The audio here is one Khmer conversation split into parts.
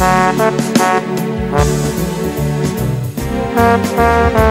Thank you.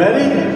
Ready?